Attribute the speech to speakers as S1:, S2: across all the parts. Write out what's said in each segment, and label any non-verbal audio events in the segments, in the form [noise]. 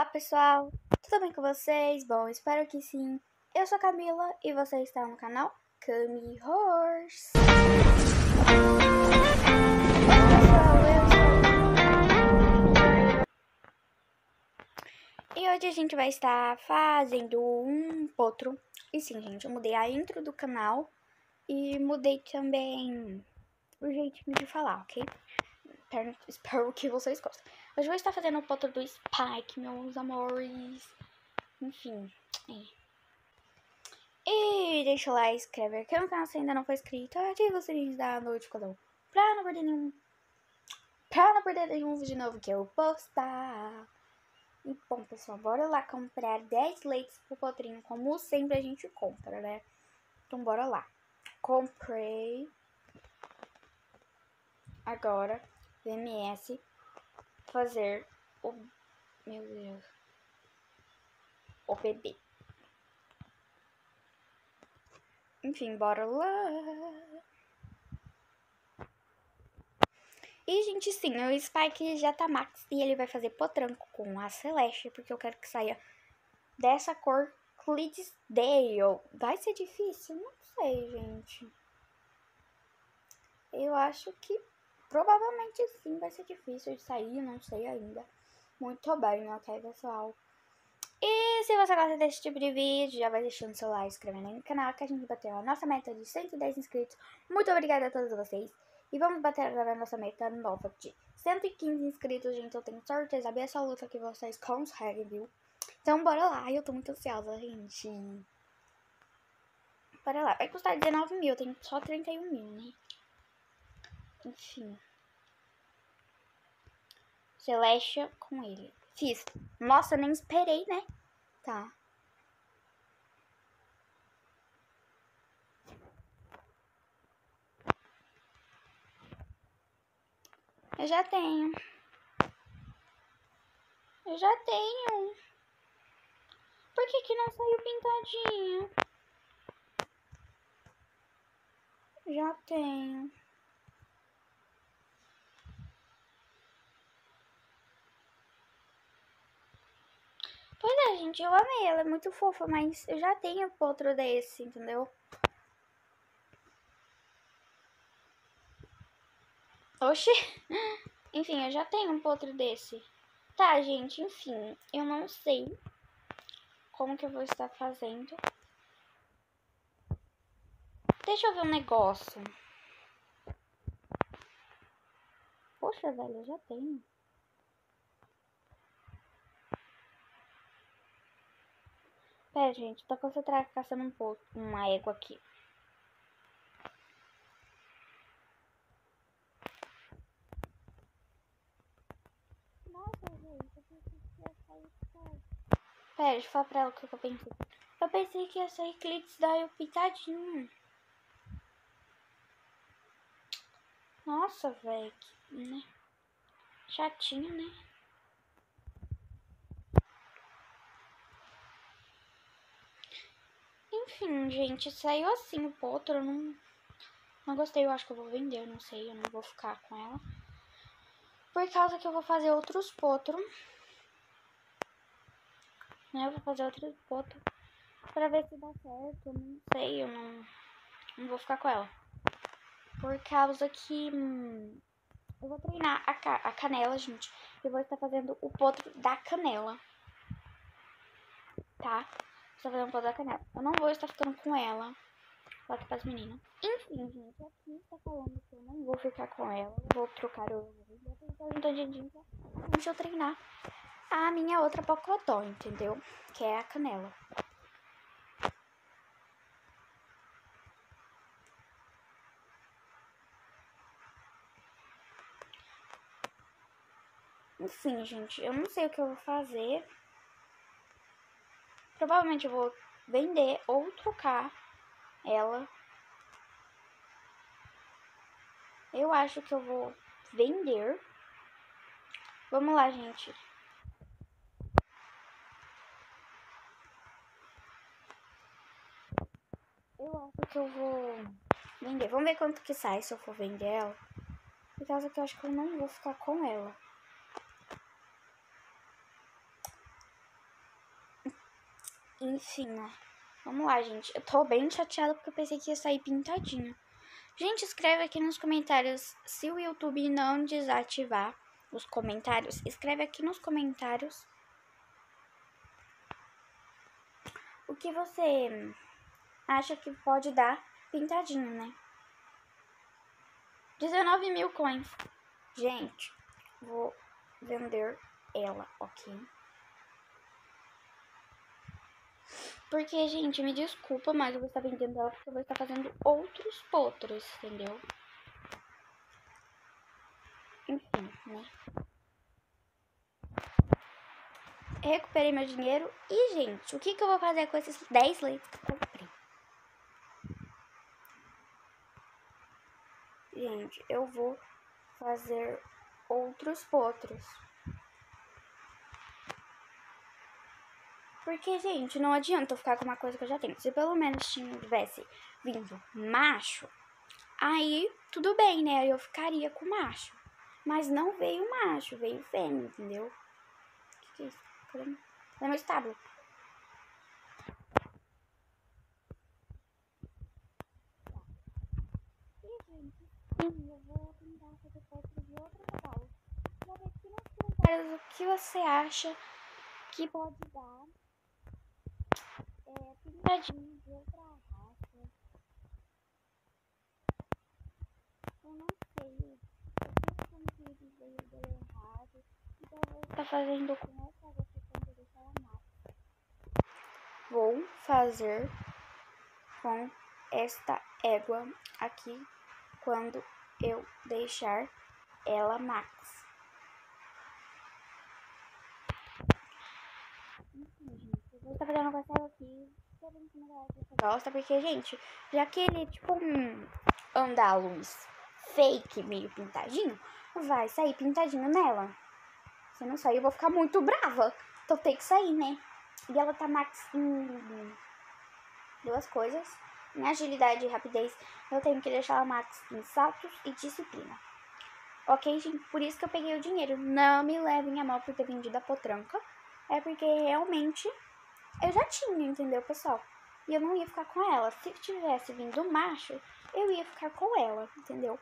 S1: Olá pessoal, tudo bem com vocês? Bom, espero que sim. Eu sou a Camila e você está no canal Cami Horse. E hoje a gente vai estar fazendo um potro. E sim, gente, eu mudei a intro do canal e mudei também o jeitinho de falar, ok? Espero que vocês gostem. Hoje eu vou estar fazendo o potro do Spike, meus amores. Enfim. É. E deixa o like, inscreve aqui no canal se ainda não for inscrito. Ativa o sininho da notificação pra não perder nenhum. Pra não perder nenhum vídeo novo que eu postar. E bom, pessoal, bora lá comprar 10 leites pro potrinho, como sempre a gente compra, né? Então bora lá. Comprei. Agora VMS fazer o. Meu Deus. O bebê. Enfim, bora lá. E, gente, sim, o Spike já tá max e ele vai fazer potranco com a Celeste, porque eu quero que saia dessa cor Clydesdale. Vai ser difícil? Não sei, gente. Eu acho que Provavelmente sim, vai ser difícil de sair, não sei ainda. Muito bem, ok, pessoal? E se você gosta desse tipo de vídeo, já vai deixando seu like, inscrevendo no canal, que a gente bateu a nossa meta de 110 inscritos. Muito obrigada a todos vocês. E vamos bater agora a nossa meta nova de 115 inscritos, gente. Eu tenho certeza absoluta que vocês conseguem, viu? Então, bora lá. Eu tô muito ansiosa, gente. Bora lá. Vai custar 19 mil, eu tenho só 31 mil, né? Enfim. Celestia com ele. Fiz. Nossa, nem esperei, né? Tá. Eu já tenho. Eu já tenho. Por que que não saiu pintadinho? Já tenho. Gente, eu amei. Ela é muito fofa, mas eu já tenho outro desse, entendeu? Oxi. [laughs] Enfim, eu já tenho um potro desse. Tá, gente, enfim. Eu não sei como que eu vou estar fazendo. Deixa eu ver um negócio. Poxa, velho, eu já tenho. Pera, gente, tô concentrada caçando um pouco, uma égua aqui. Nossa, gente, eu pensei que ia sair Pera, deixa eu falar pra ela o que eu pensei. Eu pensei que ia sair cliques da pitadinho. Nossa, velho, né? Chatinho, né? Enfim, gente, saiu assim o potro. Eu não, não gostei, eu acho que eu vou vender, não sei, eu não vou ficar com ela. Por causa que eu vou fazer outros potros. Né, eu vou fazer outros potros pra ver se dá certo. Eu não sei, eu não, não vou ficar com ela. Por causa que hum, eu vou treinar a, ca a canela, gente. Eu vou estar fazendo o potro da canela. Tá? Só fazer um pó da canela. Eu não vou estar ficando com ela. Que pras meninas. Enfim, gente, aqui tá falando que eu não vou ficar com ela. Vou trocar o. Vou tentar juntar din pra eu treinar a minha outra pocotó, entendeu? Que é a canela. Enfim, gente, eu não sei o que eu vou fazer. Provavelmente eu vou vender ou trocar ela. Eu acho que eu vou vender. Vamos lá, gente. Eu acho que eu vou vender. Vamos ver quanto que sai se eu for vender ela. Por causa que eu acho que eu não vou ficar com ela. Enfim, né? Vamos lá, gente. Eu tô bem chateada porque eu pensei que ia sair pintadinho. Gente, escreve aqui nos comentários se o YouTube não desativar os comentários. Escreve aqui nos comentários o que você acha que pode dar pintadinho, né? 19 mil coins. Gente, vou vender ela, ok? Porque, gente, me desculpa, mas eu vou estar vendendo ela porque eu vou estar fazendo outros potros, entendeu? Enfim, né? Recuperei meu dinheiro. E, gente, o que, que eu vou fazer com esses 10 leites que eu comprei? Gente, eu vou fazer outros potros. Porque, gente, não adianta eu ficar com uma coisa que eu já tenho. Se pelo menos tivesse vindo macho, aí tudo bem, né? Eu ficaria com macho. Mas não veio macho, veio fêmea, entendeu? O que, que é isso? Cadê? Cadê meu estábulo? Eu vou de ver que você acha que pode dar é, pintadinho de outra raça. Eu não sei. Eu fiz um vídeo veio deu errado. Então eu vou estar fazendo com essa aqui quando deixar ela mata. Vou fazer com esta égua aqui quando eu deixar ela max. Enfim, fazendo com essa aqui. Gosta, porque, gente, já que ele é tipo um andaluz fake, meio pintadinho, vai sair pintadinho nela. Se não sair, eu vou ficar muito brava. Então tem que sair, né? E ela tá max em duas coisas. Em agilidade e rapidez, eu tenho que deixar ela max em saltos e disciplina. Ok, gente? Por isso que eu peguei o dinheiro. Não me levem a mal por ter vendido a potranca. É porque realmente eu já tinha, entendeu, pessoal? E eu não ia ficar com ela. Se tivesse vindo macho, eu ia ficar com ela, entendeu?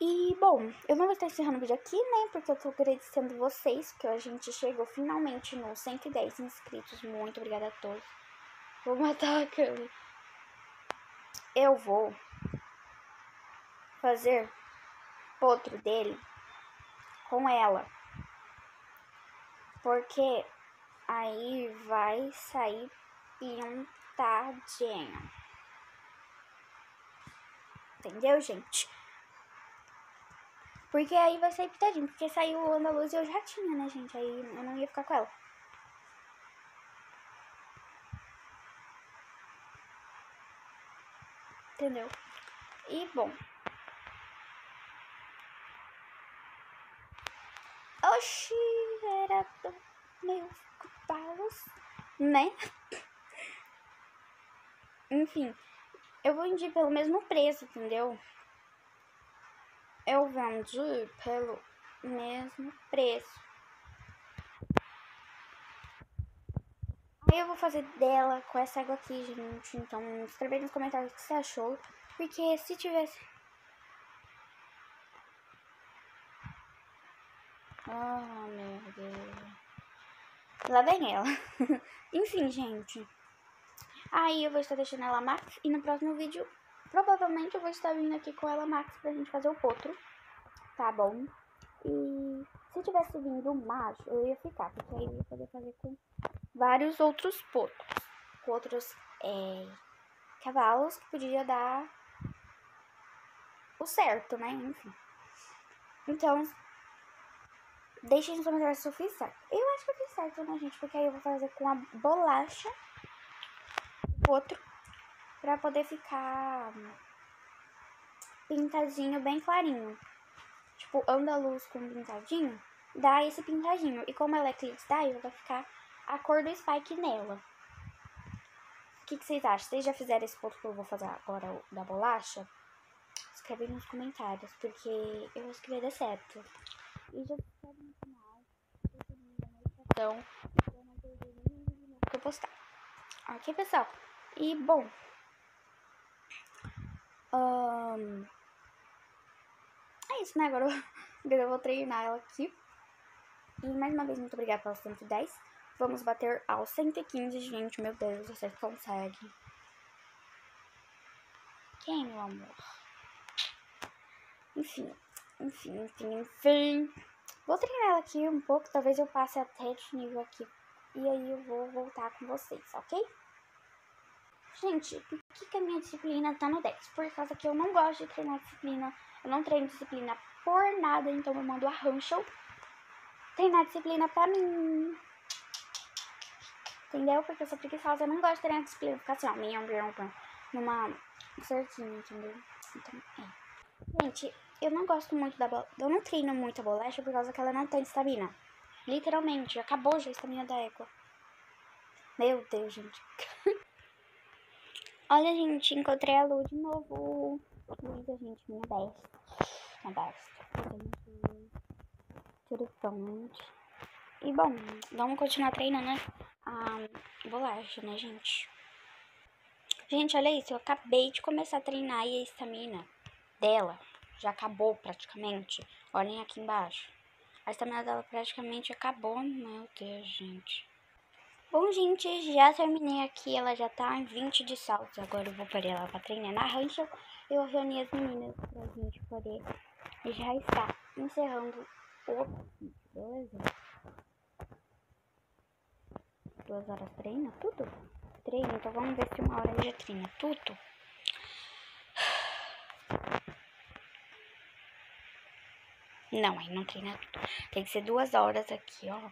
S1: E, bom, eu não vou estar encerrando o vídeo aqui, né? Porque eu tô agradecendo vocês, que a gente chegou finalmente nos 110 inscritos. Muito obrigada a todos. Vou matar a câmera. Eu vou fazer outro dele com ela. Porque aí vai sair pintadinho. Entendeu, gente? Porque aí vai sair pintadinho. Porque saiu o Andaluz e eu já tinha, né, gente? Aí eu não ia ficar com ela. Entendeu? E, bom. Oxi, era do meu Carlos, né? Enfim, eu vendi pelo mesmo preço, entendeu? Eu vendi pelo mesmo preço. Aí eu vou fazer dela com essa água aqui, gente. Então, escreve aí nos comentários o que você achou. Porque se tivesse... Ah, oh, meu Deus. Lá vem ela. [laughs] Enfim, gente. Aí eu vou estar deixando ela max. E no próximo vídeo, provavelmente eu vou estar vindo aqui com ela max pra gente fazer o potro. Tá bom? E se tivesse vindo macho, eu ia ficar. Porque aí eu ia poder fazer com vários outros potros. Com outros é, cavalos que podia dar o certo, né? Enfim. Então, deixem nos comentários se eu fiz certo. Eu acho que eu fiz certo, né, gente? Porque aí eu vou fazer com a bolacha outro pra poder ficar pintadinho bem clarinho. Tipo, andaluz com pintadinho, dá esse pintadinho. E como ela é Click Style, vai ficar a cor do Spike nela. O que, que, vocês acham? Vocês já fizeram esse ponto que eu vou fazer agora da bolacha? Escreve nos comentários, porque eu acho que vai dar certo. E já se inscreve no canal, deixa a notificação pra não perder nenhum que eu postar. Ok, pessoal? E, bom... Um, é isso, né? [laughs] Agora eu vou treinar ela aqui. E mais uma vez, muito obrigada pelos 110. Vamos bater aos 115, gente. Meu Deus, vocês conseguem. Quem, meu amor? Enfim, enfim, enfim, enfim. Vou treinar ela aqui um pouco. Talvez eu passe até de nível aqui. E aí eu vou voltar com vocês, ok? Gente, por que, que a minha disciplina tá no 10? Por causa que eu não gosto de treinar disciplina. Eu não treino disciplina por nada, então eu mando a Rancho treinar disciplina pra mim. Entendeu? Porque eu sou preguiçosa, eu não gosto de treinar disciplina. Ficar assim, ó, minha, numa certinha, entendeu? Então, é. Gente, eu não gosto muito da bola. Eu não treino muito a bolacha por causa que ela não tem estamina. Literalmente, acabou já a estamina da égua. Meu Deus, gente. [laughs] Olha, gente, encontrei a Lu de novo. Linda, gente, minha besta. Minha besta. Interessante. E bom, vamos continuar treinando né? a bolacha, né, gente? Gente, olha isso, eu acabei de começar a treinar e a estamina dela já acabou praticamente. Olhem aqui embaixo. A estamina dela praticamente acabou. Meu Deus, gente. Bom, gente, já terminei aqui. Ela já tá em 20 de saltos. Agora eu vou parar ela pra treinar na rancha. Eu reuni as meninas pra gente poder já estar encerrando o beleza? Duas horas treina tudo? Treina, então vamos ver se uma hora já treina tudo. Não, aí não treina tudo. Tem que ser duas horas aqui, ó.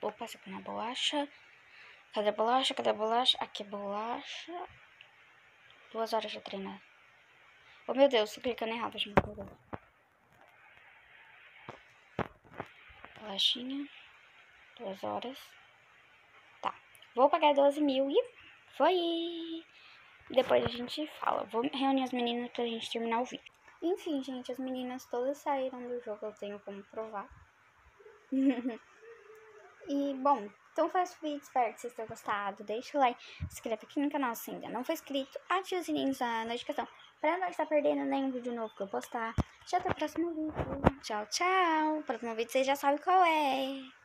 S1: Vou passar aqui na bolacha. Cadê a bolacha? Cadê a bolacha? Aqui a bolacha. Duas horas de treinar. Oh, meu Deus, tô clicando errado, gente. Bolachinha. Duas horas. Tá. Vou pagar 12 mil e foi. Depois a gente fala. Vou reunir as meninas pra gente terminar o vídeo. Enfim, gente, as meninas todas saíram do jogo, eu tenho como provar. [laughs] e, bom, então foi esse vídeo, espero que vocês tenham gostado. Deixa o like, se inscreve aqui no canal se ainda não for inscrito, ative o sininho da notificação para não estar perdendo nenhum vídeo novo que eu postar. Já até o próximo vídeo. Tchau, tchau. O próximo vídeo vocês já sabem qual é.